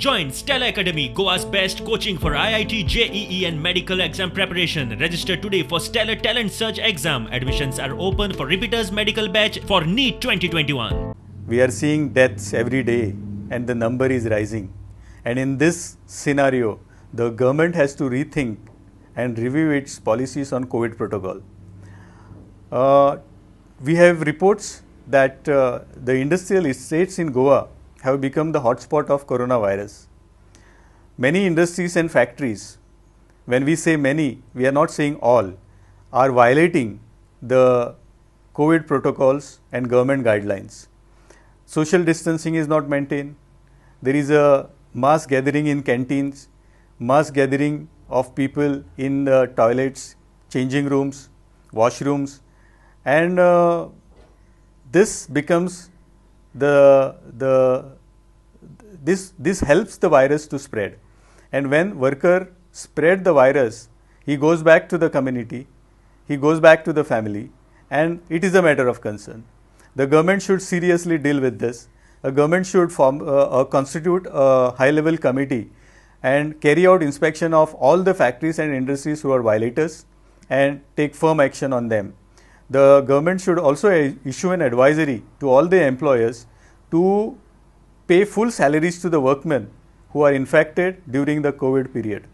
Join Stella Academy, Goa's best coaching for IIT, JEE, and medical exam preparation. Register today for Stellar Talent Search exam. Admissions are open for repeaters medical batch for NEET 2021. We are seeing deaths every day and the number is rising. And in this scenario, the government has to rethink and review its policies on COVID protocol. Uh, we have reports that uh, the industrial estates in Goa have become the hotspot of coronavirus. Many industries and factories, when we say many, we are not saying all, are violating the COVID protocols and government guidelines. Social distancing is not maintained. There is a mass gathering in canteens, mass gathering of people in the toilets, changing rooms, washrooms, and uh, this becomes the the this this helps the virus to spread. And when worker spread the virus he goes back to the community he goes back to the family and it is a matter of concern. The government should seriously deal with this. A government should form uh, uh, constitute a high level committee and carry out inspection of all the factories and industries who are violators and take firm action on them. The government should also issue an advisory to all the employers to pay full salaries to the workmen who are infected during the COVID period.